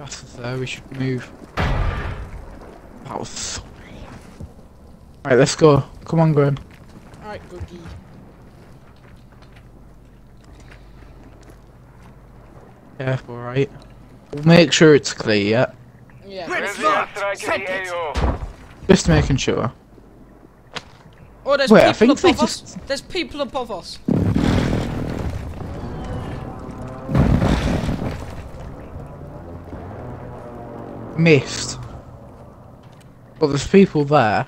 Gas is there, we should move. That was so Right, let's go. Come on, Graham. Alright, Googie. Careful, right? We'll make sure it's clear, Yeah. Where's the airstrike in the AO? just making sure. Oh, there's Wait, I people think above us. just- There's people above us. Missed. But there's people there.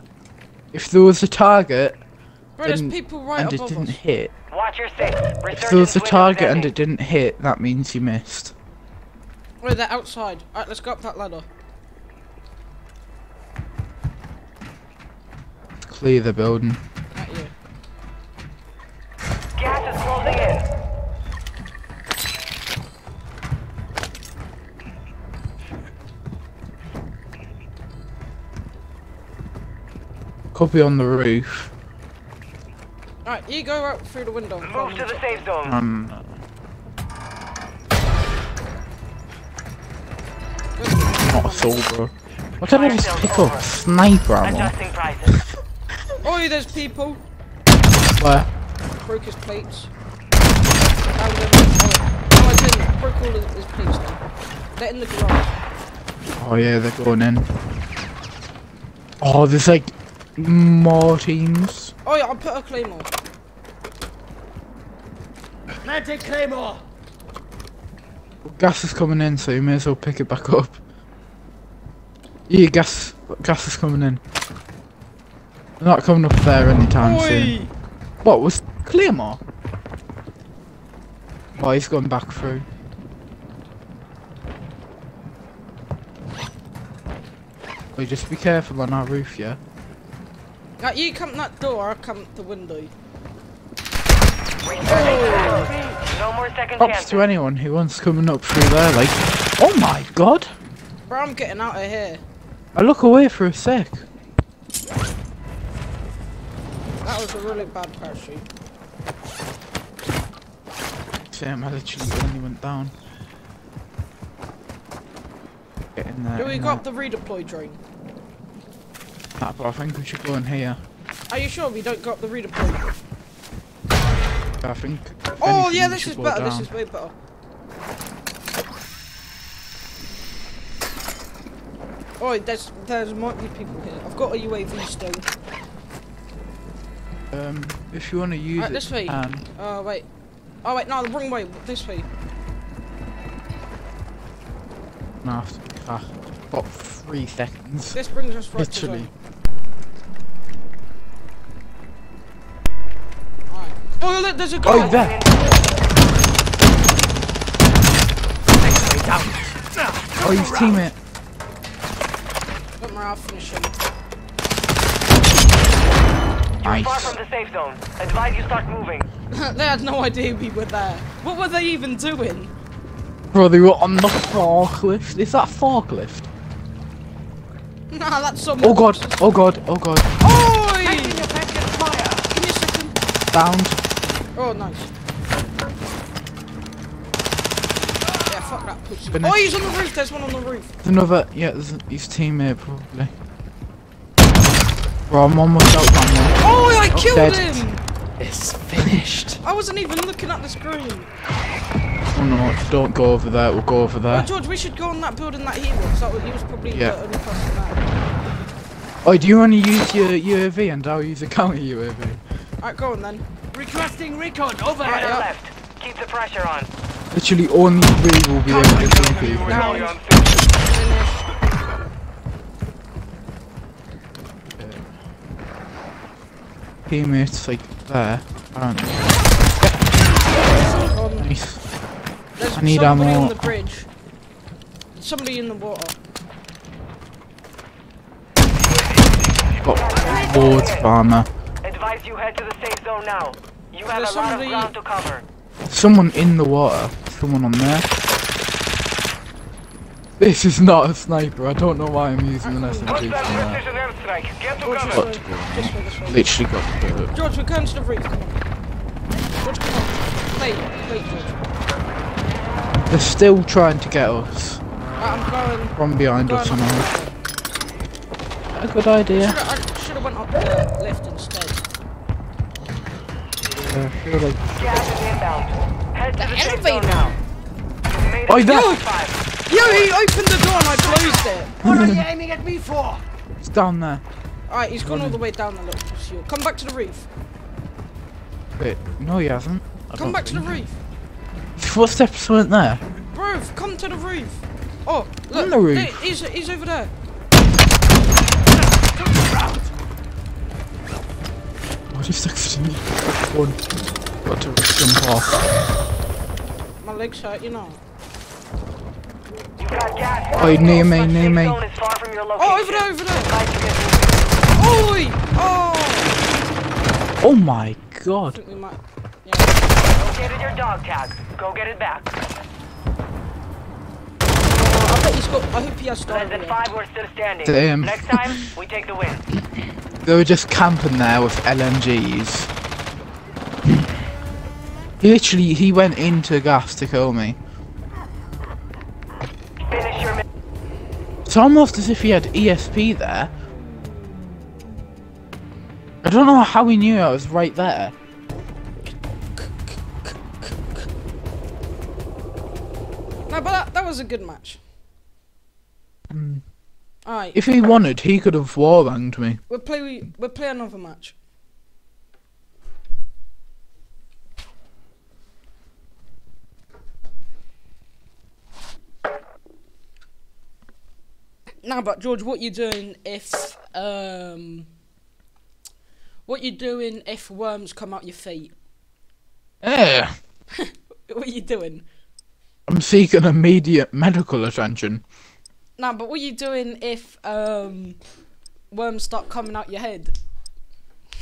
If there was a target Bro, and, people right and it didn't us. hit, Watch your six. if there was a target and it didn't hit, that means you missed. Wait, they're outside. Alright, let's go up that ladder. Clear the building. Could be on the roof. Alright, you go out through the window. Move to the safe zone. Um, not a soul, bro. What did I just pick up? Sniper ammo. Adjusting prices. Oh, there's people. Where? Broke his plates. Found him. Oh, no, I didn't. Broke all his, his plates now. They're in the garage. Oh yeah, they're going in. Oh, there's like more teams. Oh yeah, I'll put a claymore. Planted Claymore! Gas is coming in, so you may as well pick it back up. Yeah, gas, gas is coming in. They're not coming up there anytime soon. What was Claymore? Oh, he's going back through. Oh, just be careful on our roof, yeah. Right, you come that door, I'll come the window. No more second Props chances. to anyone who wants coming up through there, like, oh my god! Bro, I'm getting out of here. I look away for a sec. That was a really bad parachute. Same, I literally only went down. Get in there. Do we in got the redeploy drone? Nah, but I think we should go in here. Are you sure we don't got the redeploy? I think. Oh anything, yeah, this is better. This is way better. Oh, there's there's might be people here. I've got a UAV still. Um, if you want to use Right, it, this way. um, Oh wait. Oh wait, no, the wrong way. This way. no, after ah, got three seconds. This brings us right Literally. to zone. Alright. Oh look, there's a guy. Oh, there. Oh, his teammate. Don't worry, I'll finish him. Far Nice. from the safe zone. Advise you start moving. they had no idea we were there. What were they even doing? Bro, they were on the forklift. Is that forklift? Nah, that's someone. Oh god, oh god, oh god. Oi! Give me a second. Downed. Oh, nice. Yeah, fuck that pussy. Finish. Oh, he's on the roof. There's one on the roof. There's another, yeah, there's his teammate probably. Bro, I'm almost out of. Oh, I oh, killed dead. him. It's finished. I wasn't even looking at the screen. Oh no, don't go over there, we'll go over Oh, there. George, we should go on that building that he was. That was he was probably Yeah. the only person. Oh, do you want to use your UAV and I'll use a counter UAV? Alright, go on then. Requesting recon Right overhead! or yeah. left. Keep the pressure on. Literally only we will be able to kill people. Down. Finish. Teammates like there, aren't they? Nice. There's I need somebody ammo. on the bridge. Somebody in the water. Got loads of armor. Advise you head to the safe zone now. You have There's a lot of somebody- ground to cover. Someone in the water. Someone on there. This is not a sniper. I don't know why I'm using an SMG from there. precision airstrike. Get to George, this cover. way. This way, this way. Literally got to do it. George, we're going to the roof. Come on. George, come on. Wait, wait, George. They're still trying to get us. I'm going. From behind going us up somehow. the- A good idea. Should have, I should have went up the left instead. Yeah, I feel like Gas is inbound. Head to The the elevator. now. You've Oi, it there. to five. Yo, he opened the door and I closed it. What are you aiming at me for? it's down there. Alright, he's gone all the way down the little shield. Come back to the roof. Wait, no, he hasn't. I Come back to the think. Roof. His footsteps weren't there. Bro, come to the roof. Oh, look. On the roof. there- he's, he's over there. What is actually one? Got to jump off. My legs hurt, you know. You've. Oi, near me, near me. zone is far from your location. Oh, over there, over there. Advise you get to Oi! Oh! Oh my I god. think we might. Located your dog tag. Go get it back. Oh, I bet he's got. I hope he has Less than five, we're still standing. Damn. Next time, we take the win. They were just camping there with LMGs. He literally, he went into gas to kill me. Finish your. It's almost as if he had ESP there. I don't know how he knew I was right there. Was a good match. Hmm. Alright, If he wanted, he could have war banged me. we'll play. We'll play another match. Now, but George, what you doing if um, what you doing if worms come out your feet? Yeah. What are you doing? I'm seeking immediate medical attention. Nah, but what are you doing if um, worms start coming out your head?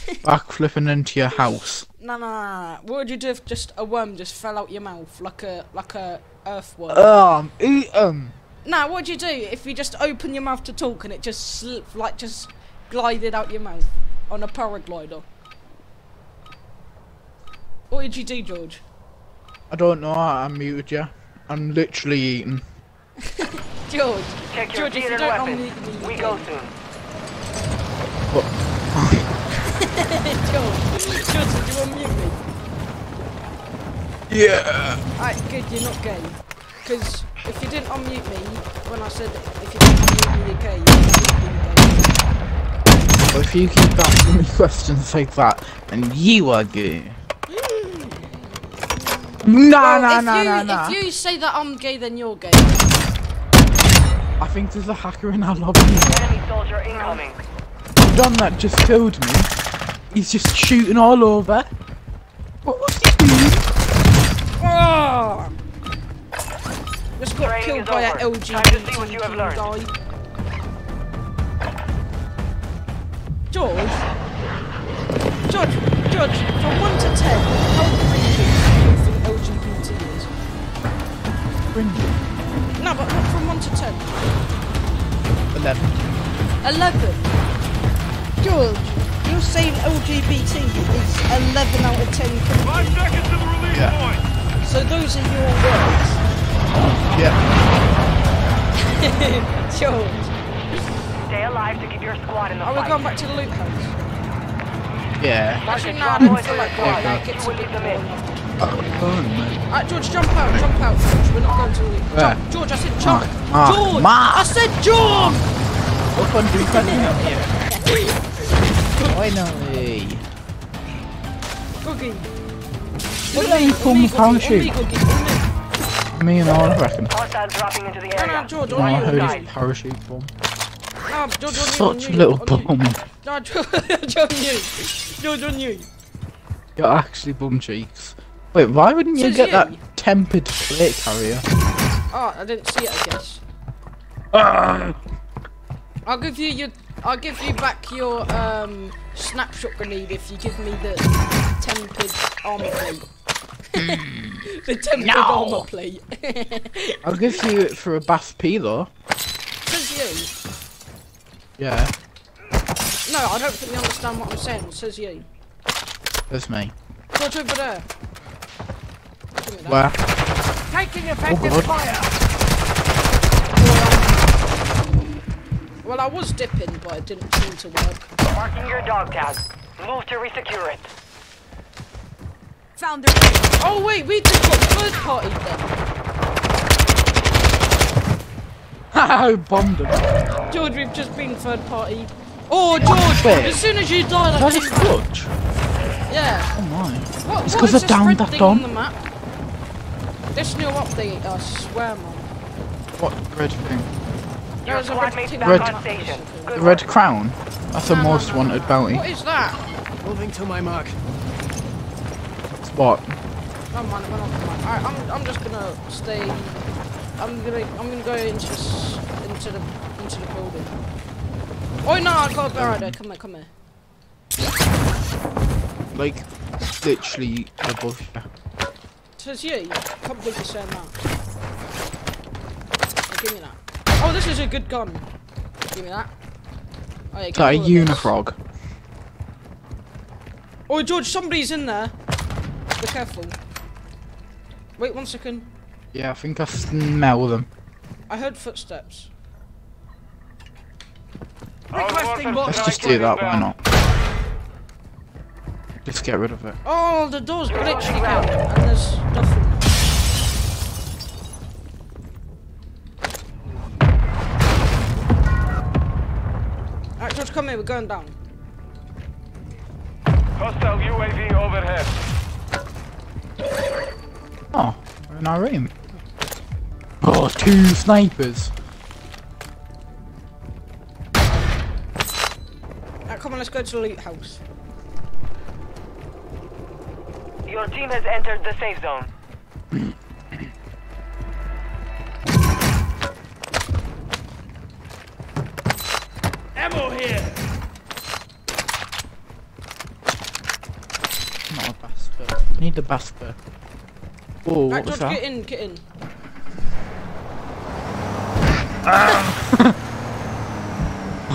Back flipping into your house. Nah, nah, nah, nah. What would you do if just a worm just fell out your mouth like a like a earthworm? Um, eat 'em. nah, what would you do if you just open your mouth to talk and it just slip like just glided out your mouth on a paraglider? What would you do, George? I don't know, I muted you. I'm literally eating. George, Check your George, if you don't weapons. unmute me, We uh, go can. soon. George, George, did you unmute me? Yeah. Alright, good, you're not gay. Because if you didn't unmute me when I said if you didn't unmute me, you're gay, you're. Well, if you keep asking me questions like that, then you are gay. Nah, Well, nah, if nah, you, nah, nah. If you say that I'm gay, then you're gay. I think there's a hacker in our lobby. Enemy soldier incoming. The Don that just killed me. He's just shooting all over. What was he doing? Oh! Just got Training killed by over. an LGBT Time to see what you have learned. guy. George? George, George, from 1 to 10, Cringy. No, but not from 1 to 10. 11. 11. George, you're saying LGBT is 11 out of 10 cringy. Yeah. So those are your words. Yeah. George, Stay alive to keep your squad in the are we fight. going back to the loot house? Yeah. Actually, no, I drop don't feel like the going squad. back. You It's a will them in. Boring. Oh, fun, man. Alright, George, jump out, jump out, George. We're not going to the. Where? Jump, George, I said jump. Mark, George, Mark. I said jump. What fun do you got in here? Finally. Googie. What do you call me parachute? Me and all, I reckon. Hostiles dropping into the No, area. no, George, on I you, heard on parachute bomb. No, George, on you, on Such a little on you. bum. No, George, on you. George, on you. You're actually bum cheeks. Wait, why wouldn't you get you. that tempered plate carrier? Oh, I didn't see it, I guess. Ah! I'll give you your. I'll give you back your um snapshot grenade if you give me the tempered armor plate. the tempered No. armor plate. I'll give you it for a bath though. Says you. Yeah, No, I don't think you understand what I'm saying. Says you. that's me. George over there. Give me that. Where? Taking effective God. fire. Well, I was dipping, but it didn't seem to work. Marking your dog tag. Move to resecure it. Found their Oh wait, we just got third party then. I bombed him. George, we've just been third party. Oh, George! Wait. As soon as you died, I That is came- clutch. Yeah. Oh my. What, It's what 'cause is I downed that thing Don. on the map? This new update, I swear, man. What red thing? There Your was a squad red mates thing back Red- on the station. Good The red crown? That's the No, no, most no. wanted bounty. What is that? Moving to my mark. It's what? Oh man, it went off the map. Alright, I'm, I'm just gonna stay. I'm gonna, I'm gonna go into, s- into the, into the building. Oh no, I got a bear right there. Come here, come here. Like, literally above you. Says you. Can't believe you're saying that. Oh, give me that. Oh, this is a good gun. Give me that. Oh, yeah, Is give that a me all unifrog? Oh, George, somebody's in there. Be careful. Wait one second. Yeah, I think I smell them. I heard footsteps. Oh, Requesting more Let's just do that, why not? Just get rid of it. Oh, the door's glitched again, and there's stuff in there. Alright, George, come here, we're going down. Hostile UAV overhead. Oh, we're in our room. Oh, two snipers. Alright, come on, let's go to the loot house. Your team has entered the safe zone. ammo here. Not a Basper. I need a Basper. Oh, what Alright, was George, that? get in, get in.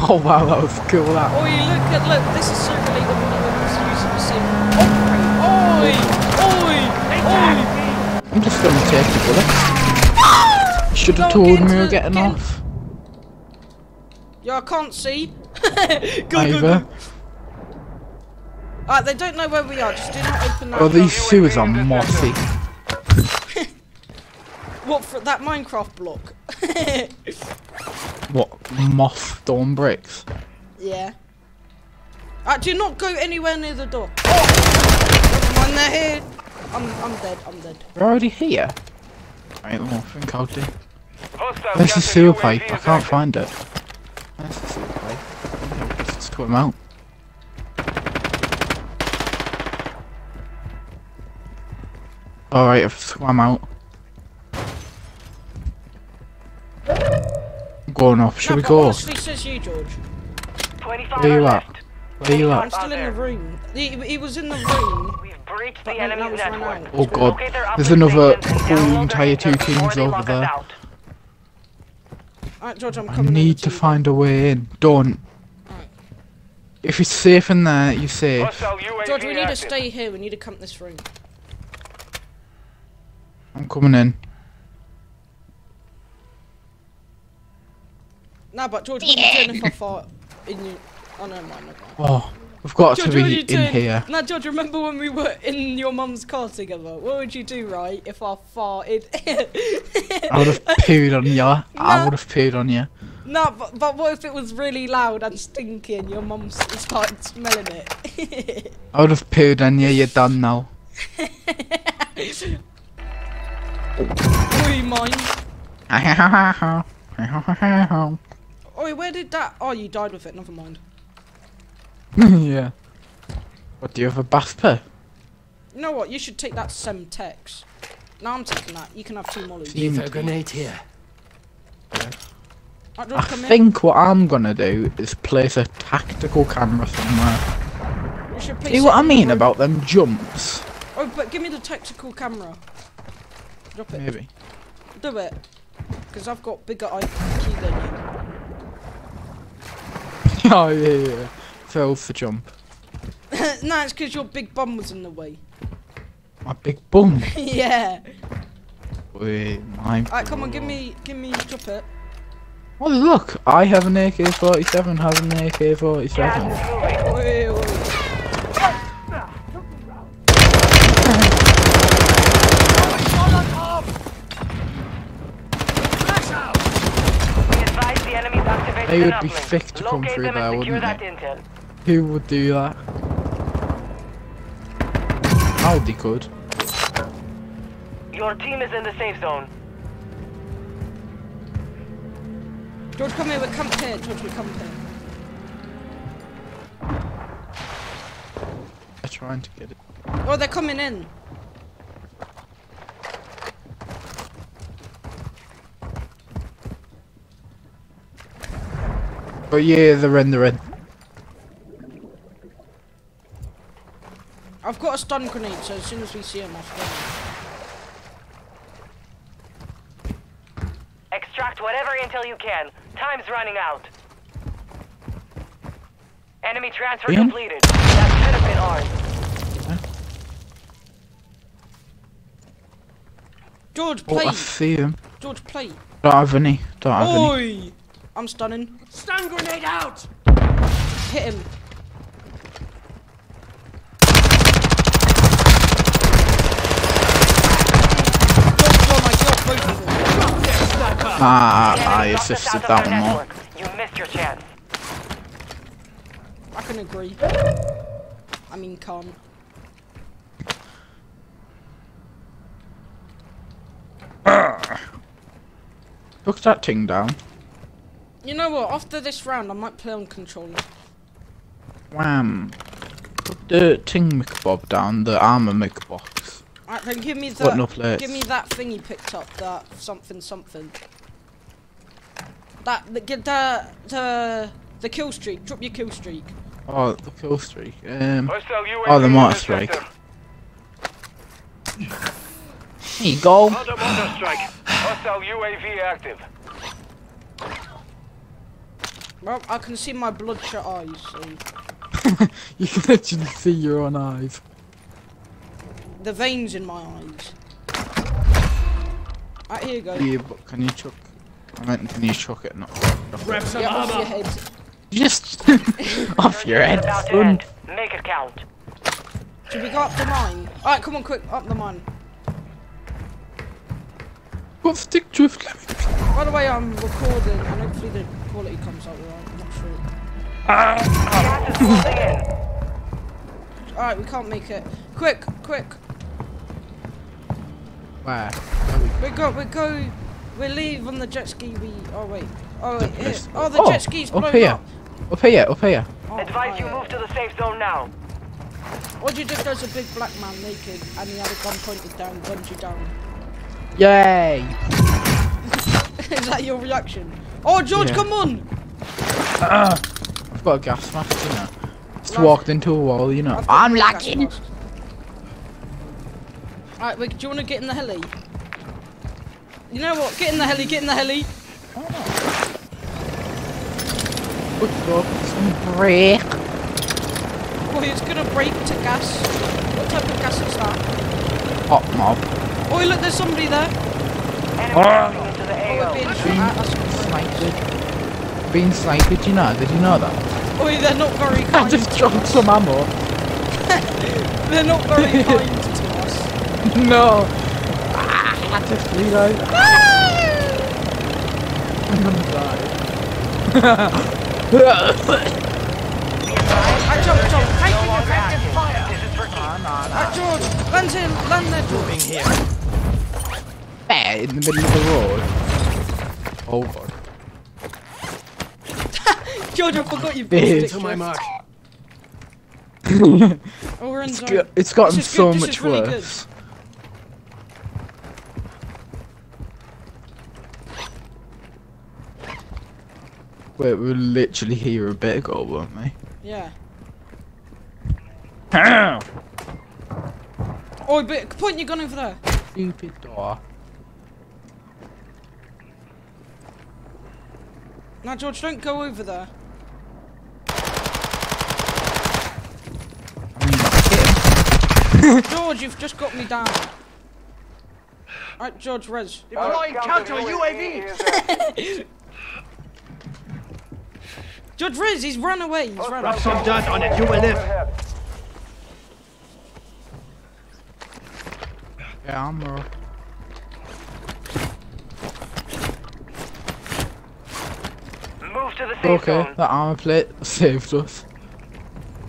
Oh wow, that was cool. That. Oi, look at look, this is certainly the one that was using the same operate. Oi! Oi! Oi! I'm just gonna take the bullet. Should have told me were getting get off. Yeah, I can't see. go, go, Either. go. Alright, they don't know where we are, just do not open that Oh, these sewers are mossy. What, for that Minecraft block? What? Moss stone bricks? yeah. Alright, do not go anywhere near the door. Oh! Mind, they're here. I'm, I'm dead, I'm dead. We're already here. Right, well, I think I'll do. Hostile Where's the gas and sewer UAV pipe? I is can't active. find it. Where's the sewer pipe? Let's just swim out. Alright, I've swam out. I'm going off. Should no, we go? honestly, says you, George. Where are you left. at? Where you I'm still in the room. He, he was in the room. We've breached But the then enemy's network. Oh god, there's another whole entire two teams over there. out. Alright, George, I'm I need to you. find a way in. Don't. Alright. If you're safe in there, you're safe. George, we need to stay here. We need to come this room. I'm coming in. Nah, but George, what are you doing if I fart in you? Oh, no, mind, never mind. Oh, we've got George, to be in doing? here. Nah, George, remember when we were in your mum's car together? What would you do, right, if I farted? I would have pooed on you. I would have pooed on you. nah, but, but what if it was really loud and stinky and your mum started smelling it? I would have pooed on you. You're done now. Oi, mind. Oi, where did that? Oh, you died with it. Never mind. yeah. What do you have a Basper? You know what? You should take that Semtex. No, I'm taking that. You can have two mollies. Team- Leave a grenade here. Right, I George, come here. think what I'm gonna do is place a tactical camera somewhere. We should place See what I mean room. about them jumps? Oh, but give me the tactical camera. Drop it. Maybe. Do it. Because I've got bigger IQ than you. oh yeah, yeah, yeah. Fails the jump. nah, it's because your big bum was in the way. My big bum. yeah. Wait, my. Alright, come on, give me, give me, drop it. Oh look, I have an AK-47, has an AK-47. Gas is. Wait, wait. We advise the enemy's activated They would be thick to come through there, wouldn't they? Intel. Who would do that? Audi could. Your team is in the safe zone. George, come here. We're camped here. George, we're camped here. They're trying to get it. Oh, they're coming in. But yeah, they're in, they're in. I've got a stun grenade, so as soon as we see him, I'll stun him. Extract whatever intel you can. Time's running out. Enemy transfer Ian? completed. That should have been ours. George, Oh, play. I see them. George, play. Don't have any. Don't have any. Oi! I'm stunning. Stun grenade out! Hit him. George, oh my god, both of them. Ah, The I enemy locked us assisted out that one more. You missed your chance. I can agree. I mean, can't. Look that thing down. You know what? After this round, I might play on controller. Wham. Put the ting McBob down, the armor McBox. Alright, then give me What that. Give me that thing you picked up. That something something. That the the the the, the kill streak. Drop your kill streak. Oh, the kill streak. Um, Oh, the in mortar the strike. sector. here you go. Another mortar strike. Hostile UAV active. Well, I can see my bloodshot eyes. So you can actually see your own eyes. the veins in my eyes. Alright, here you go. Yeah, but can you chuck? I meant can you chuck it? Not. Grab some Get off your head. Just off your head, About to end. Make it count. Should we go up the mine? Alright, come on, quick, up the mine. What stick drift? By the way, I'm recording, and hopefully the quality comes out right. I'm not sure. Gas is closing in. Alright, we can't make it. Quick, quick. Where? We go, we go. We leave on the jet ski. We. Oh wait. Oh wait. Here. Oh, the Oh, jet ski's up blown here. up. Up here, up here. Oh, Advise you move to the safe zone now. What do you do if there's a big black man naked and he had a gun pointed down, guns you down? Yay! Is that your reaction? Oh, George, Yeah. come on! I've got a gas mask, you know. Just Love- walked into a wall, you know. I've got I'm gas lagging. Alright, do you want to get in the heli? You know what? Get in the heli, get in the heli. Good job. Some break. Oh, it's gonna break to gas. What type of gas is that? Hot mob. Oh, look, there's somebody there. Enemy ah! moving into the Oh, we're being shot at. Sniped. Being sniped, you know. Did you know that? Oh, they're not very I kind. just dropped some ammo. They're not very kind to us. no. Ah, I just reload. I'm gonna die. I jump, jump. No longer active. This is for keeps. Ah, George, land here, land there, George. Moving here. There, in the middle of the road. Oh god. George, I forgot you Bitch. boosted. To my mark. Oh, we're in It's, zone. go- it's gotten This is so good, this much is really good. Wait, we were literally here a bit ago, weren't we? Yeah. Ow! Oh, but point your gun over there. Stupid door. Now, George, don't go over there. I mean, hit him. George, you've just got me down. Alright, George, res. Deploying counter UAV! Judge Riz, he's run away. He's run Rub away. some dirt on it. You will live. Yeah, ammo. Uh, Move to the safe Okay, zone. that armor plate saved us.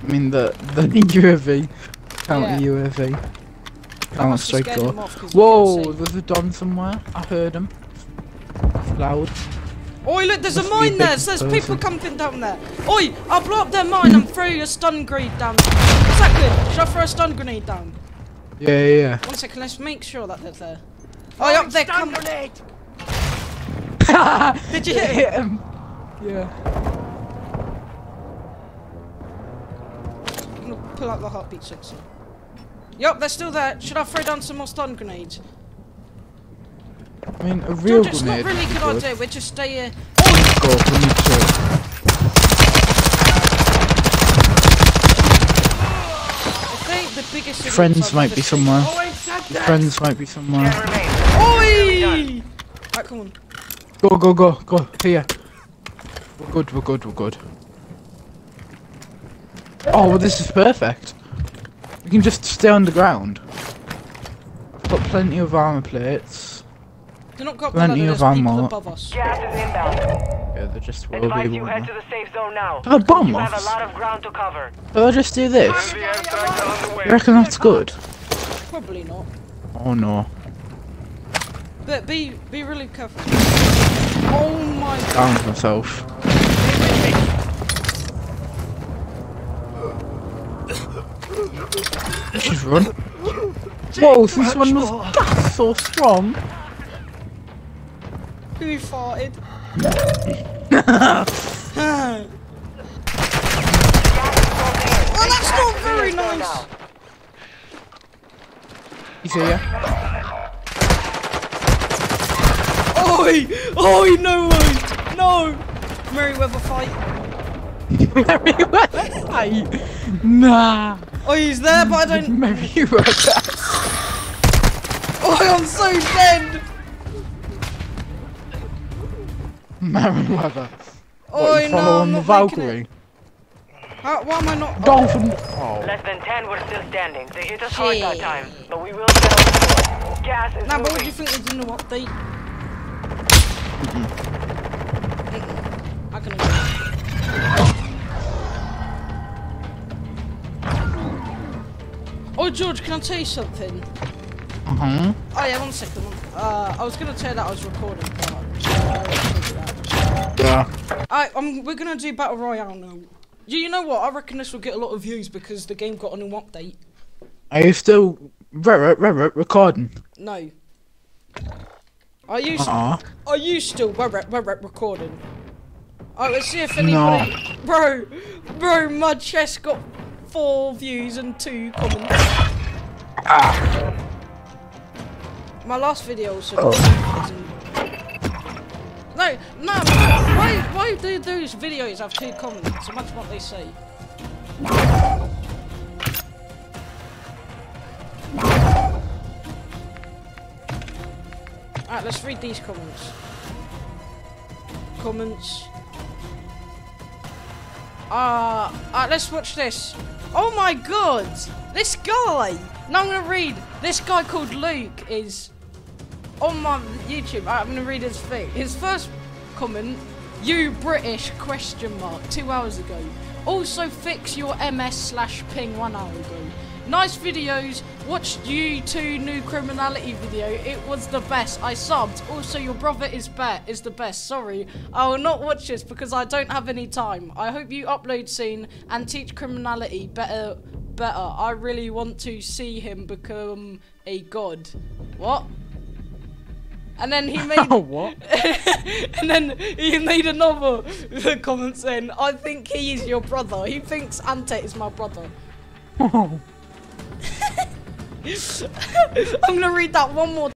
I mean the the UAV. Counter Yeah. UAV. I Counter must have strike scared door. him off 'cause we Whoa, there's a Don somewhere. I heard him. It's loud. Oi, look, there's a Must a mine there. So There's people camping down there. Oi, I'll blow up their mine and throw a stun grenade down. One second. Should I throw a stun grenade down? Yeah, yeah, yeah. One second. Let's make sure that they're there. Oh, up there. Stun Come. grenade. Did you hit him? Hit him. Yeah. I'm gonna pull out the heartbeat sensor. Yup, they're still there. Should I throw down some more stun grenades? I mean, a real George, it's grenade. not really would good good. idea. We just stay here. Go, we need to. If they the biggest Friends might be somewhere. Oh, Friends might be somewhere. Oi! Right, come on. Go, go, go, go. Here. We're good, we're good, we're good. Oh, well, this is perfect. We can just stay on the ground. I've got plenty of armor plates. Do not go up Plenty the ladder. of There's people ammo. above us. Gas is inbound. Yeah, there just will Advise be you one. head to the safe zone now. Have a bomb You have a off. lot of ground to cover. Will I just do this? Heavy airstrikes on the way. You reckon that's good? Probably not. Oh no. But be be really careful. Oh my god. Found myself. She's run. Whoa, this one was so strong. Who farted? oh, that's not very nice. He's here. Oi! Oi! No way! No! Merryweather fight. Merryweather. Nah. Oh, he's there, but I don't. Merryweather. Oh, I'm so dead. Merryweather. Oh, What, you no, follow I'm on the not making. Valkyrie? How, why am I not? Dolphin. Oh. Less than 10 we're still standing. They hit us hard that time, but we will settle the score. Gas is Now, but what do you think there's a new update? I can. Oh, George, can I tell you something? Uh-huh. Oh, yeah, one second. Uh, I was going to tell you that I was recording, but... Yeah. Um, we're going to do Battle Royale now. You, you know what? I reckon this will get a lot of views because the game got a new update. Are you still re- re- re- re- recording? No. Are you... Uh-uh. Are you still re- re- re- re- recording? Alright, let's see if anybody... Bro, bro, my chest got four views and two comments. My last video also got No, no, why, why do those videos have two comments? Imagine what they say. Alright, let's read these comments. Comments. Uh, let's watch this. Oh my god! This guy! Now I'm gonna read. This guy called Luke is on my YouTube. I'm gonna read his thing. His first comment, you British question mark, two hours ago. Also fix your MS slash ping one hour ago. Nice videos. Watched you two new criminality video. It was the best. I subbed. Also, your brother is bet is the best. Sorry, I will not watch this because I don't have any time. I hope you upload soon and teach criminality better. Better. I really want to see him become a god. What? And then he made what? and then he made another comment saying, I think he is your brother. He thinks Ante is my brother. Oh. I'm gonna read that one more